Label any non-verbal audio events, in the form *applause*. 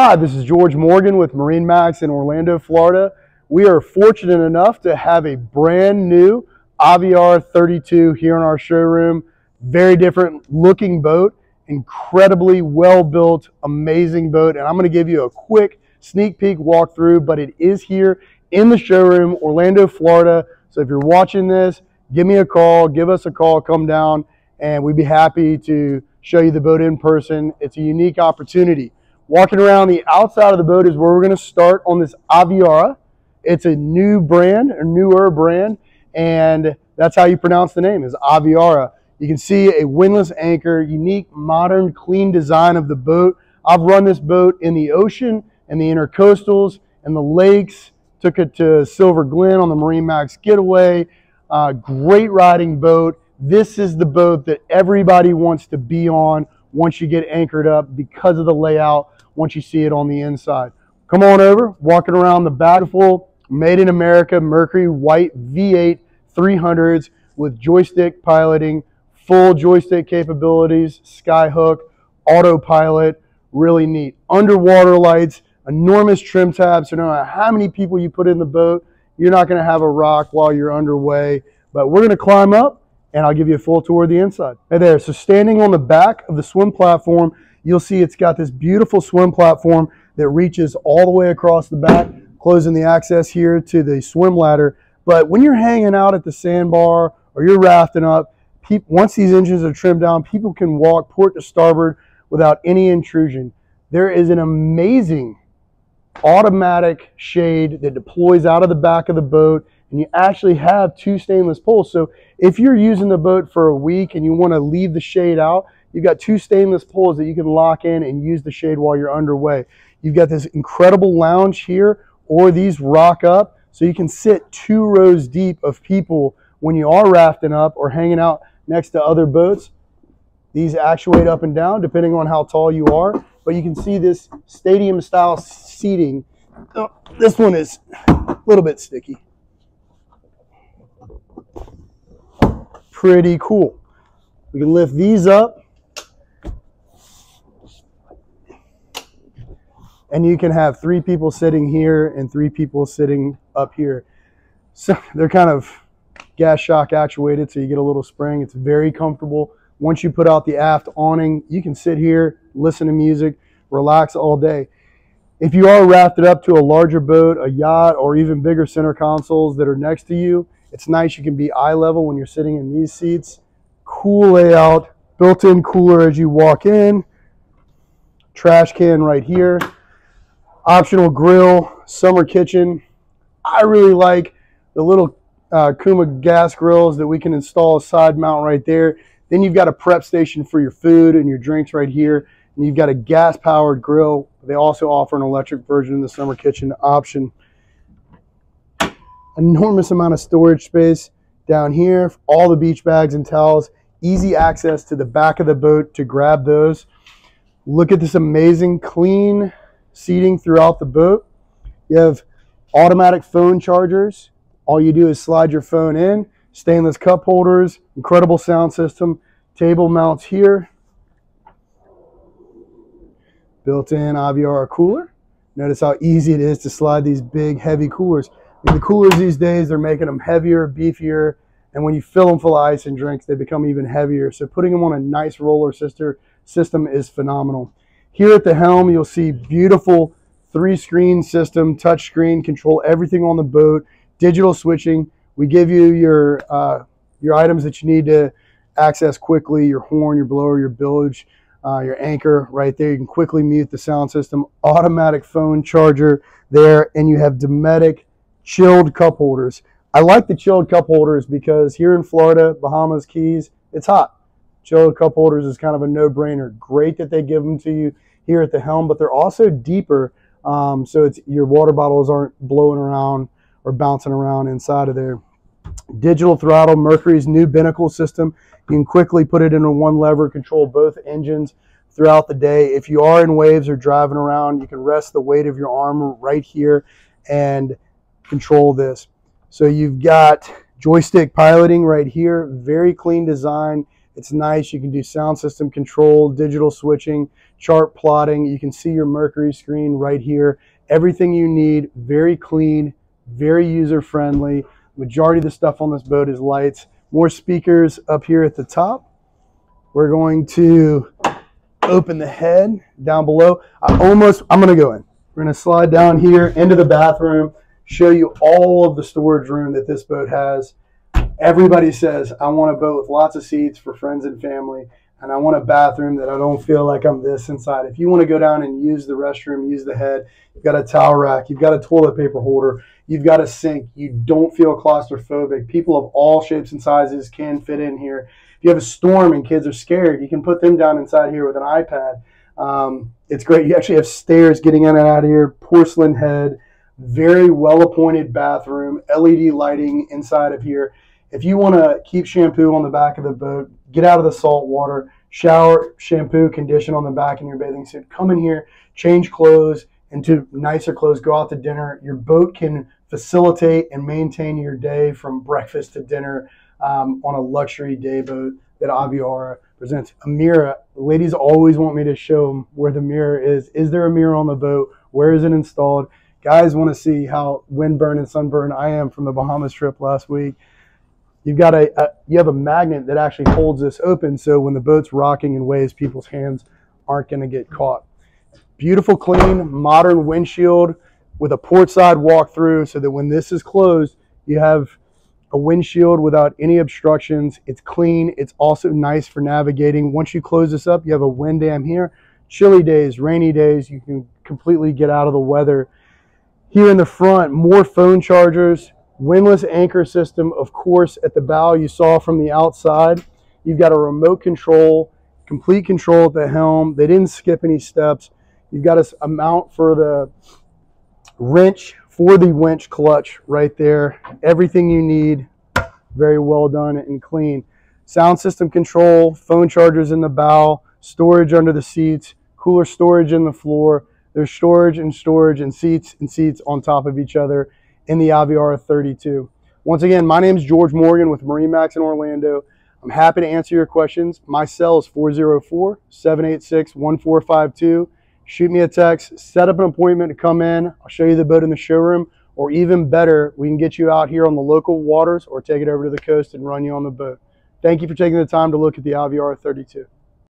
Hi, this is George Morgan with Marine Max in Orlando, Florida. We are fortunate enough to have a brand new Aviara 32 here in our showroom. Very different looking boat, incredibly well built, amazing boat. And I'm going to give you a quick sneak peek walkthrough, but it is here in the showroom, Orlando, Florida. So if you're watching this, give me a call, give us a call, come down, and we'd be happy to show you the boat in person. It's a unique opportunity. Walking around the outside of the boat is where we're going to start on this Aviara. It's a new brand, a newer brand, and that's how you pronounce the name is Aviara. You can see a windlass anchor, unique, modern, clean design of the boat. I've run this boat in the ocean and the intercoastals and the lakes. Took it to Silver Glen on the Marine Max getaway. Uh, great riding boat. This is the boat that everybody wants to be on once you get anchored up because of the layout once you see it on the inside. Come on over, walking around the beautiful Made in America Mercury White V8 300s with joystick piloting, full joystick capabilities, skyhook, autopilot, really neat. Underwater lights, enormous trim tabs, so no matter how many people you put in the boat, you're not going to have a rock while you're underway. But we're going to climb up and I'll give you a full tour of the inside. Hey there, so standing on the back of the swim platform, you'll see it's got this beautiful swim platform that reaches all the way across the back, closing the access here to the swim ladder. But when you're hanging out at the sandbar or you're rafting up, once these engines are trimmed down, people can walk port to starboard without any intrusion. There is an amazing automatic shade that deploys out of the back of the boat and you actually have two stainless poles. So if you're using the boat for a week and you want to leave the shade out, you've got two stainless poles that you can lock in and use the shade while you're underway. You've got this incredible lounge here or these rock up so you can sit two rows deep of people when you are rafting up or hanging out next to other boats. These actuate up and down depending on how tall you are, but you can see this stadium style seating. Oh, this one is a little bit sticky. Pretty cool. We can lift these up and you can have three people sitting here and three people sitting up here. So *laughs* they're kind of gas shock actuated, so you get a little spring. It's very comfortable. Once you put out the aft awning, you can sit here, listen to music, relax all day. If you are rafted up to a larger boat, a yacht, or even bigger center consoles that are next to you, it's nice you can be eye level when you're sitting in these seats. Cool layout, built-in cooler as you walk in, trash can right here optional grill, summer kitchen. I really like the little uh, Kuuma gas grills that we can install a side mount right there. Then you've got a prep station for your food and your drinks right here. And you've got a gas powered grill. They also offer an electric version in the summer kitchen option. Enormous amount of storage space down here. All the beach bags and towels. Easy access to the back of the boat to grab those. Look at this amazing clean seating throughout the boat. You have automatic phone chargers. All you do is slide your phone in, stainless cup holders, incredible sound system, table mounts here, built-in Aviara cooler. Notice how easy it is to slide these big, heavy coolers. The coolers these days, they're making them heavier, beefier, and when you fill them full of ice and drinks, they become even heavier. So putting them on a nice roller sister system is phenomenal. Here at the helm, you'll see beautiful three screen system, touch screen, control everything on the boat, digital switching. We give you your, uh, your items that you need to access quickly, your horn, your blower, your bilge, uh, your anchor right there. You can quickly mute the sound system, automatic phone charger there, and you have Dometic chilled cup holders. I like the chilled cup holders because here in Florida, Bahamas, Keys, it's hot. Chilled cup holders is kind of a no-brainer. Great that they give them to you here at the helm, but they're also deeper, um, so it's your water bottles aren't blowing around or bouncing around inside of there. Digital throttle, Mercury's new binnacle system. You can quickly put it into one lever, control both engines throughout the day. If you are in waves or driving around, you can rest the weight of your arm right here and control this. So you've got joystick piloting right here, very clean design. It's nice. You can do sound system control, digital switching, chart plotting. You can see your Mercury screen right here. Everything you need, very clean, very user friendly. Majority of the stuff on this boat is lights. More speakers up here at the top. We're going to open the head down below. I almost, I'm going to go in. We're going to slide down here into the bathroom, show you all of the storage room that this boat has. Everybody says, I want a boat with lots of seats for friends and family, and I want a bathroom that I don't feel like I'm this inside. If you want to go down and use the restroom, use the head, you've got a towel rack, you've got a toilet paper holder, you've got a sink, you don't feel claustrophobic. People of all shapes and sizes can fit in here. If you have a storm and kids are scared, you can put them down inside here with an iPad. Um, it's great. You actually have stairs getting in and out of here, porcelain head, very well appointed bathroom, LED lighting inside of here. If you want to keep shampoo on the back of the boat, get out of the salt water, shower, shampoo, condition on the back in your bathing suit, come in here, change clothes into nicer clothes, go out to dinner. Your boat can facilitate and maintain your day from breakfast to dinner um, on a luxury day boat that Aviara presents. A mirror, ladies always want me to show them where the mirror is. Is there a mirror on the boat? Where is it installed? Guys want to see how windburn and sunburn I am from the Bahamas trip last week. You've got a, a, you have a magnet that actually holds this open so when the boat's rocking in waves, people's hands aren't going to get caught. Beautiful, clean, modern windshield with a port side walk-through so that when this is closed, you have a windshield without any obstructions. It's clean. It's also nice for navigating. Once you close this up, you have a wind dam here. Chilly days, rainy days, you can completely get out of the weather. Here in the front, more phone chargers, Windlass anchor system, of course, at the bow you saw from the outside. You've got a remote control, complete control at the helm. They didn't skip any steps. You've got a, a mount for the wrench for the winch clutch right there. Everything you need, very well done and clean. Sound system control, phone chargers in the bow, storage under the seats, cooler storage in the floor. There's storage and storage and seats and seats on top of each other in the Aviara 32. Once again, my name is George Morgan with Marine Max in Orlando. I'm happy to answer your questions. My cell is 404-786-1452. Shoot me a text, set up an appointment to come in. I'll show you the boat in the showroom, or even better, we can get you out here on the local waters or take it over to the coast and run you on the boat. Thank you for taking the time to look at the Aviara 32.